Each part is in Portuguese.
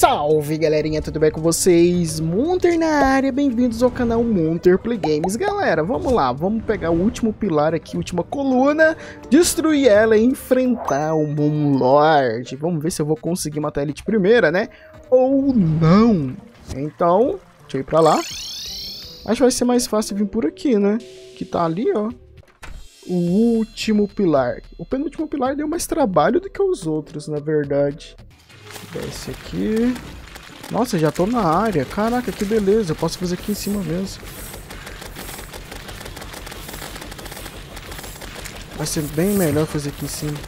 Salve galerinha, tudo bem com vocês? Monter na área, bem-vindos ao canal Monter Play Games Galera, vamos lá, vamos pegar o último pilar aqui, última coluna Destruir ela e enfrentar o Moon Lord Vamos ver se eu vou conseguir matar ele de primeira, né? Ou não Então, deixa eu ir pra lá Acho que vai ser mais fácil vir por aqui, né? Que tá ali, ó o último pilar. O penúltimo pilar deu mais trabalho do que os outros, na verdade. Desce aqui. Nossa, já tô na área. Caraca, que beleza. Eu posso fazer aqui em cima mesmo. Vai ser bem melhor fazer aqui em cima.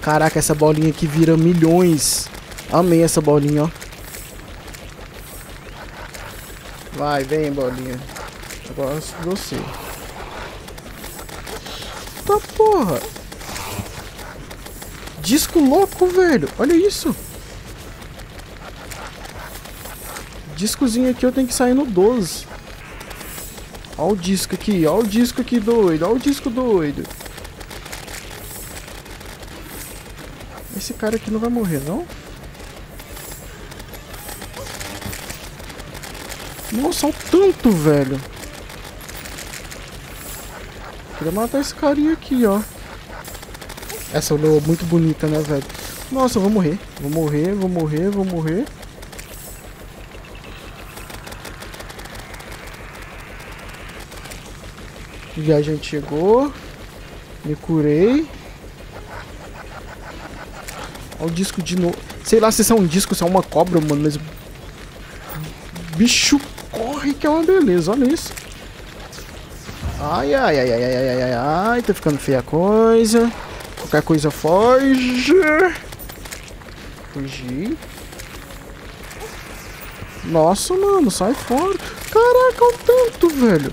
Caraca, essa bolinha aqui vira milhões. Amei essa bolinha, ó. Vai, vem, bolinha. Gosto de você. Tá porra. Disco louco, velho. Olha isso. Discozinho aqui eu tenho que sair no 12. Olha o disco aqui. Olha o disco aqui doido. Olha o disco doido. Esse cara aqui não vai morrer, não? Nossa, olha o tanto, velho. Queria matar esse carinha aqui, ó. Essa olhou muito bonita, né, velho? Nossa, eu vou morrer. Vou morrer, vou morrer, vou morrer. O viajante chegou. Me curei. Olha o disco de novo. Sei lá se é um disco, se é uma cobra, mano, mas... Bicho corre que é uma beleza, olha isso. Ai, ai, ai, ai, ai, ai, ai, ai, tá ficando feia a coisa. Qualquer coisa foge. Fugir. Nossa, mano, sai fora. Caraca, o tanto, velho.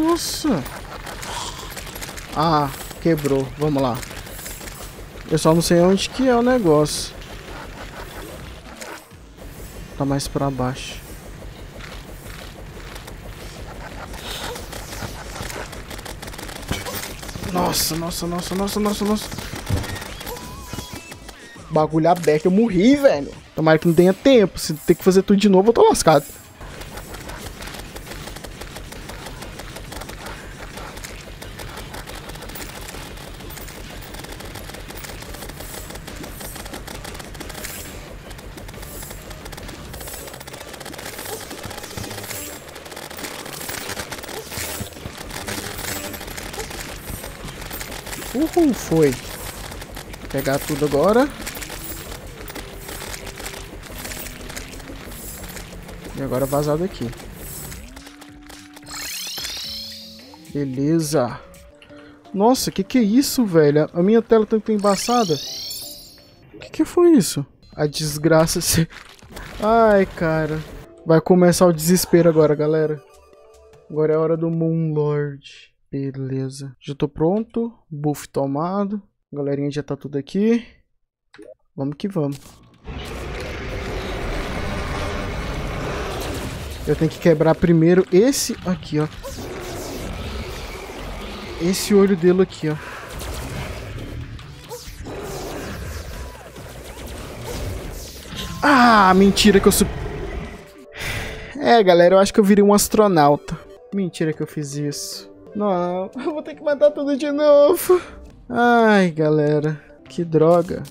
Nossa. Ah, quebrou. Vamos lá. Eu só não sei onde que é o negócio. Tá mais pra baixo. Nossa, nossa, nossa, nossa, nossa, nossa. Bagulho aberto, eu morri, velho. Tomara que não tenha tempo. Se ter que fazer tudo de novo, eu tô lascado. Uhul, foi. Vou pegar tudo agora. E agora vazar daqui. Beleza. Nossa, que que é isso, velho? A minha tela tá embaçada. Que que foi isso? A desgraça se... Ai, cara. Vai começar o desespero agora, galera. Agora é a hora do Moon Lord. Beleza. Já tô pronto. Buff tomado. Galerinha já tá tudo aqui. Vamos que vamos. Eu tenho que quebrar primeiro esse aqui, ó. Esse olho dele aqui, ó. Ah, mentira que eu sub... É, galera, eu acho que eu virei um astronauta. Mentira que eu fiz isso. Não, eu vou ter que matar tudo de novo. Ai, galera, que droga.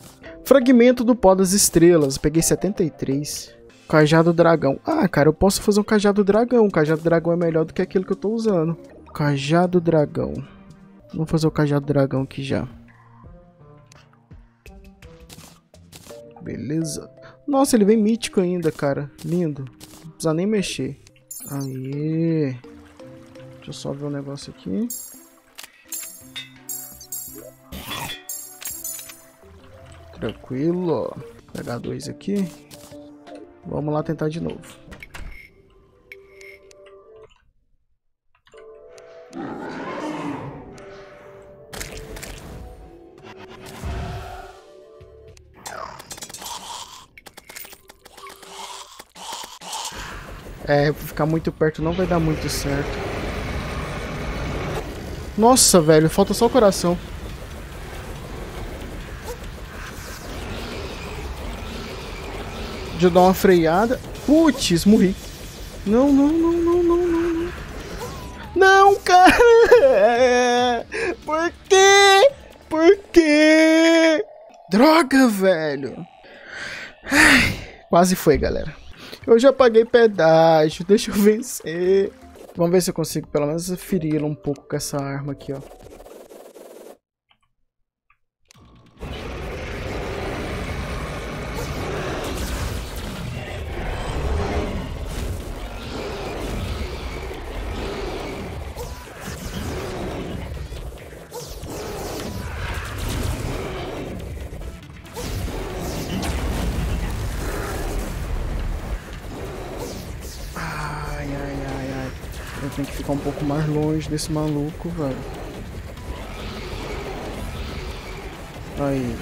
Fragmento do pó das estrelas, peguei 73. Cajado dragão. Ah, cara, eu posso fazer um cajado dragão. Cajado dragão é melhor do que aquele que eu tô usando. Cajado dragão. Vamos fazer o cajado dragão aqui já. Beleza. Nossa, ele vem mítico ainda, cara. Lindo. Não precisa nem mexer. Aê. Deixa eu só ver um negócio aqui. Tranquilo. Pegar dois aqui. Vamos lá tentar de novo. É, ficar muito perto não vai dar muito certo. Nossa, velho, falta só o coração. De eu dar uma freada. Putz, morri. Não, não, não, não, não, não, não. Não, cara! Por quê? Por quê? Droga, velho. Ai, quase foi, galera. Eu já paguei pedágio, deixa eu vencer. Vamos ver se eu consigo pelo menos feri-lo um pouco com essa arma aqui, ó. Tem que ficar um pouco mais longe desse maluco, velho. Aí.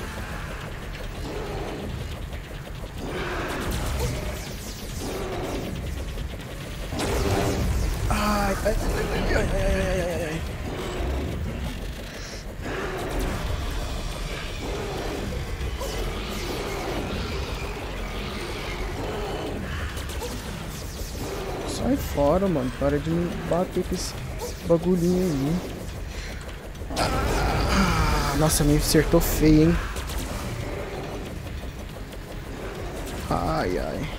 Sai fora, mano. Para de me bater com esse bagulhinho aí. Ah, nossa, me acertou feio, hein? Ai, ai.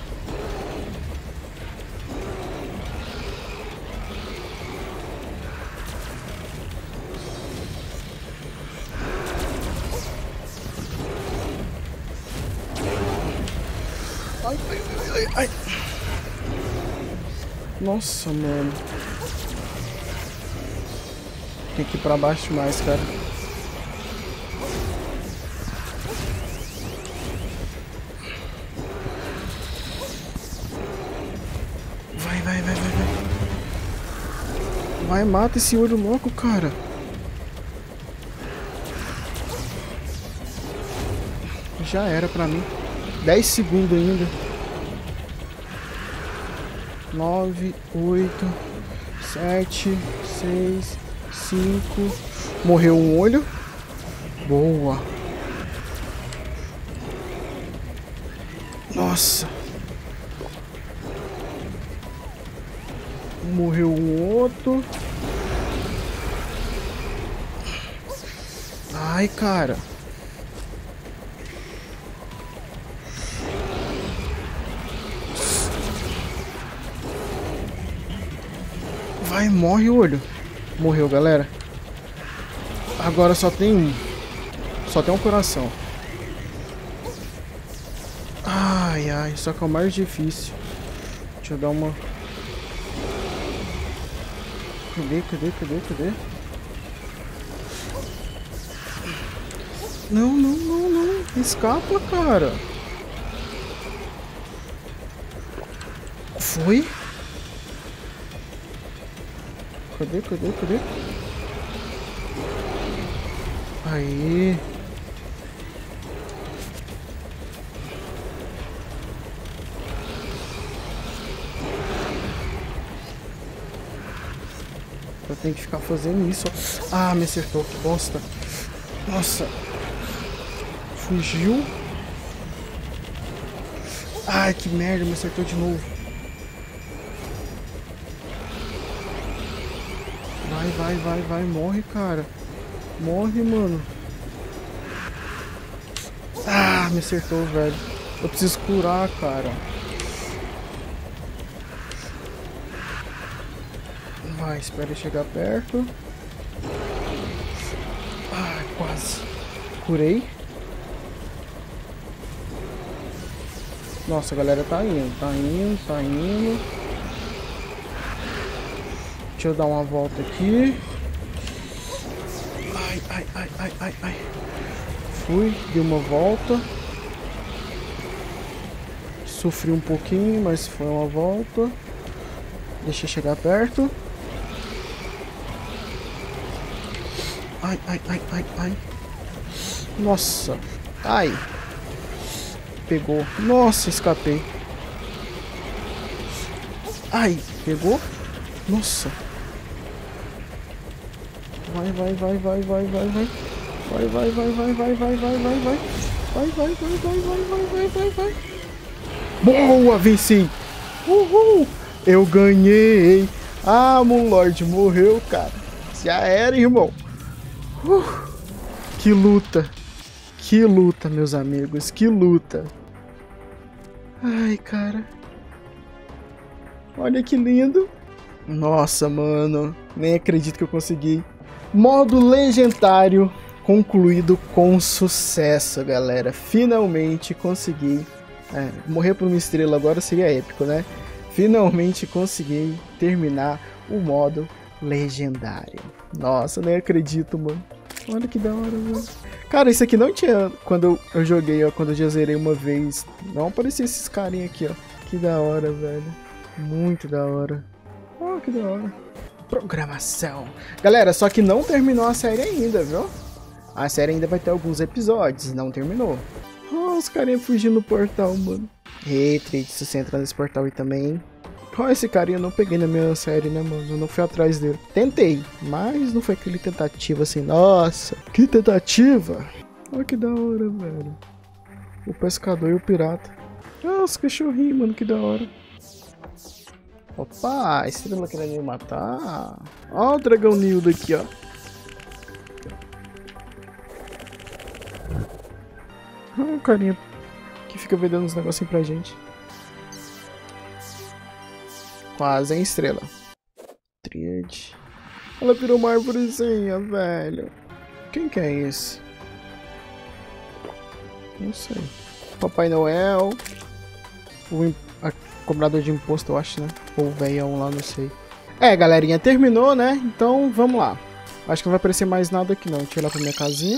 Ai, ai, ai, ai. Nossa, mano. Tem que ir pra baixo mais, cara. Vai, vai, vai, vai, vai. Vai, mata esse olho louco, cara. Já era pra mim. 10 segundos ainda. Nove, oito, sete, seis, cinco. Morreu um olho. Boa. Nossa. Morreu um outro. Ai, cara. Vai, morre o olho. Morreu, galera. Agora só tem um. Só tem um coração. Ai, ai. Só que é o mais difícil. Deixa eu dar uma... Cadê, cadê, cadê, cadê? Não, não, não, não. Escapa, cara. Foi? Cadê, cadê, cadê? Aí. Eu tenho que ficar fazendo isso. Ah, me acertou, que bosta. Nossa. Fugiu. Ai, que merda, me acertou de novo. Vai, vai, vai, morre, cara. Morre, mano. Ah, me acertou, velho. Eu preciso curar, cara. Vai, espera chegar perto. Ah, quase. Curei. Nossa, a galera tá indo, tá indo, tá indo. Deixa eu dar uma volta aqui. Ai, ai, ai, ai, ai, ai. Fui, dei uma volta. Sofri um pouquinho, mas foi uma volta. Deixa eu chegar perto. Ai, ai, ai, ai, ai. Nossa. Ai. Pegou. Nossa, escapei. Ai, pegou? Nossa. Vai, vai, vai, vai, vai, vai, vai. Vai, vai, vai, vai, vai, vai, vai, vai, vai. Vai, vai, vai, vai, vai, vai, vai, vai, vai. Boa, venci. Uhul. Eu ganhei. Ah, Moonlord morreu, cara. Já era, irmão. Uh, que luta. Que luta, meus amigos. Que luta. Ai, cara. Olha que lindo. Nossa, mano. Nem acredito que eu consegui. Modo legendário concluído com sucesso, galera. Finalmente consegui. É, morrer por uma estrela agora seria épico, né? Finalmente consegui terminar o modo legendário. Nossa, nem acredito, mano. Olha que da hora, mano. Cara, isso aqui não tinha quando eu, joguei, ó. Quando eu já zerei uma vez. Não aparecia esses carinha aqui, ó. Que da hora, velho. Muito da hora. Oh, que da hora. Programação. Galera, só que não terminou a série ainda, viu? A série ainda vai ter alguns episódios, não terminou. Oh, os carinha fugindo do portal, mano. Ei, Trade, se você entrar nesse portal aí também. Ó, oh, esse carinha eu não peguei na minha série, né, mano? Eu não fui atrás dele. Tentei, mas não foi aquele tentativa assim. Nossa, que tentativa! Olha que da hora, velho. O pescador e o pirata. Ah, os cachorrinhos, mano, que da hora. Opa, a estrela querendo me matar. Ó o dragão Nildo aqui, ó. O carinha que fica vendendo uns negocinhos pra gente. Quase, hein, estrela. Tríade. Ela virou uma árvorezinha, velho. Quem que é esse? Não sei. Papai Noel. O a, cobrador de imposto, eu acho, né? Ou o velhão lá, não sei. É, galerinha, terminou, né? Então, vamos lá. Acho que não vai aparecer mais nada aqui, não. Deixa eu pra minha casinha.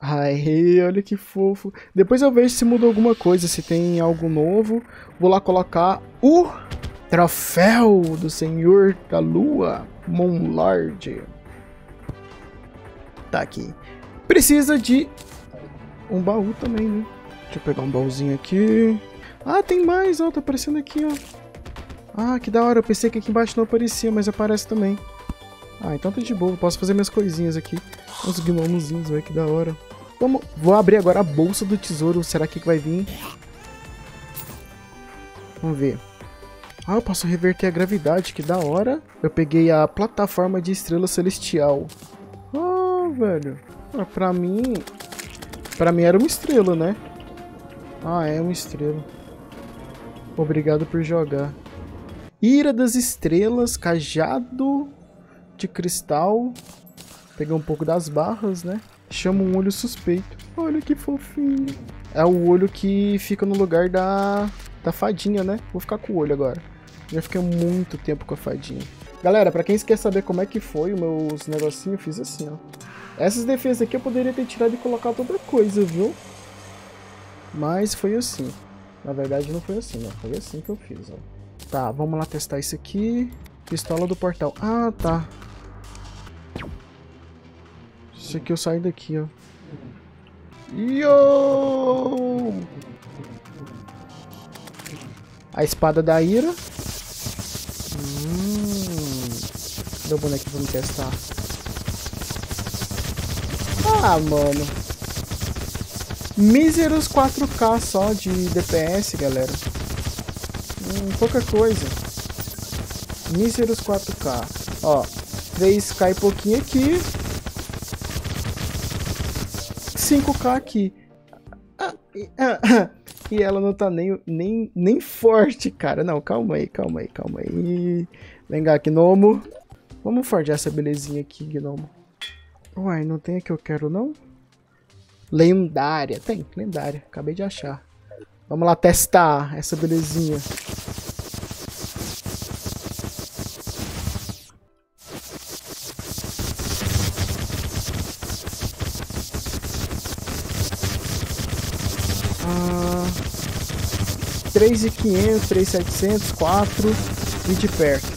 Ai, olha que fofo. Depois eu vejo se mudou alguma coisa, se tem algo novo. Vou lá colocar o troféu do Senhor da Lua, Monlord. Tá aqui. Precisa de um baú também, né? Deixa eu pegar um baúzinho aqui. Ah, tem mais, ó, tá aparecendo aqui, ó. Ah, que da hora, eu pensei que aqui embaixo não aparecia, mas aparece também. Ah, então tá de boa, posso fazer minhas coisinhas aqui. Uns gnomozinhos, velho, que da hora. Vamos, vou abrir agora a bolsa do tesouro. Será que vai vir? Vamos ver. Ah, eu posso reverter a gravidade, que da hora. Eu peguei a plataforma de estrela celestial. Ah, velho. Ah, pra mim... Pra mim era uma estrela, né? Ah, é uma estrela. Obrigado por jogar. Ira das estrelas, cajado de cristal. Peguei um pouco das barras, né? chama um olho suspeito. Olha que fofinho. É o olho que fica no lugar da, da fadinha, né? Vou ficar com o olho agora. Já fiquei muito tempo com a fadinha. Galera, pra quem quer saber como é que foi os meus negocinhos, eu fiz assim, ó. Essas defesas aqui eu poderia ter tirado e colocado outra coisa, viu? Mas foi assim. Na verdade não foi assim, né? Foi assim que eu fiz, ó. Tá, vamos lá testar isso aqui. Pistola do portal. Ah, tá. Isso aqui eu saio daqui, ó. Yo! A espada da ira. Hum. Cadê o bonequinho pra me testar? Ah, mano. Míseros 4K só de DPS, galera. Hum, pouca coisa. Míseros 4K. Ó, 3K e pouquinho aqui. 5k aqui. Ah, ah, e ela não tá nem, nem, nem forte, cara. Não, calma aí, calma aí, calma aí. Vem cá, Gnomo. Vamos forjar essa belezinha aqui, Gnomo. Uai, não tem a que eu quero, não? Lendária. Tem, lendária. Acabei de achar. Vamos lá testar essa belezinha. Ah, 3.500, 3.700, 4 e de perto.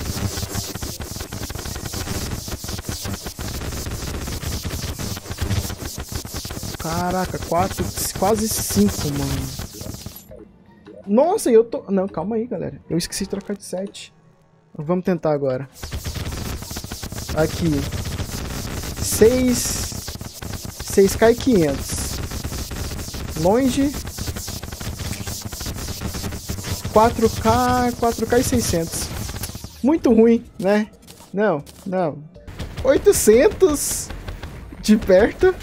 Caraca, 4, quase 5, mano. Nossa, eu tô... Não, calma aí, galera. Eu esqueci de trocar de 7. Vamos tentar agora. Aqui. 6... 6k e 500. Longe. 4k, 4k e 600. Muito ruim, né? Não, não. 800 de perto.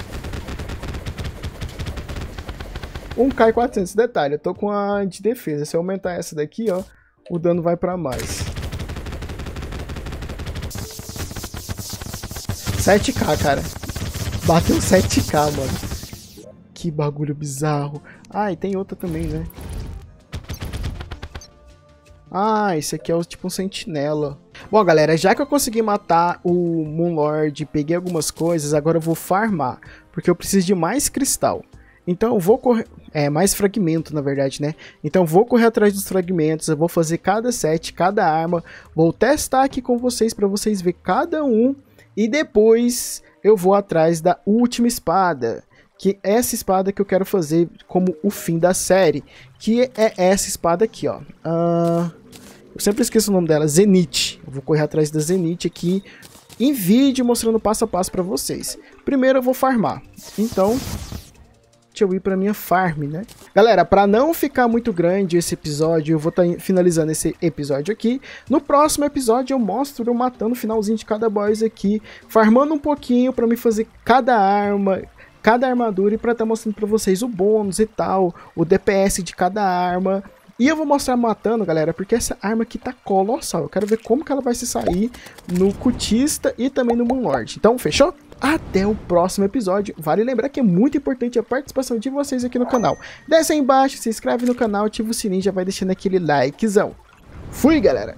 1k e 400. Detalhe, eu tô com a de defesa. Se eu aumentar essa daqui, ó, o dano vai pra mais. 7k, cara. Bateu 7k, mano. Que bagulho bizarro. Ah, e tem outra também, né? Ah, esse aqui é o, tipo um sentinela. Bom, galera, já que eu consegui matar o Moonlord, peguei algumas coisas, agora eu vou farmar. Porque eu preciso de mais cristal. Então eu vou correr... É, mais fragmento, na verdade, né? Então eu vou correr atrás dos fragmentos, eu vou fazer cada set, cada arma. Vou testar aqui com vocês para vocês ver cada um. E depois eu vou atrás da última espada que é essa espada que eu quero fazer como o fim da série, que é essa espada aqui, ó. Uh, eu sempre esqueço o nome dela, Zenith. Eu vou correr atrás da Zenith aqui em vídeo mostrando passo a passo para vocês. Primeiro eu vou farmar. Então, deixa eu ir para minha farm, né? Galera, para não ficar muito grande esse episódio, eu vou estar tá finalizando esse episódio aqui. No próximo episódio eu mostro eu matando o finalzinho de cada boss aqui, farmando um pouquinho para me fazer cada arma, cada armadura e para estar tá mostrando para vocês o bônus e tal, o DPS de cada arma e eu vou mostrar matando, galera, porque essa arma aqui tá colossal. Eu quero ver como que ela vai se sair no Cutista e também no Moonlord. Então, fechou? Até o próximo episódio. Vale lembrar que é muito importante a participação de vocês aqui no canal. Desce aí embaixo, se inscreve no canal, ativa o sininho já vai deixando aquele likezão. Fui, galera!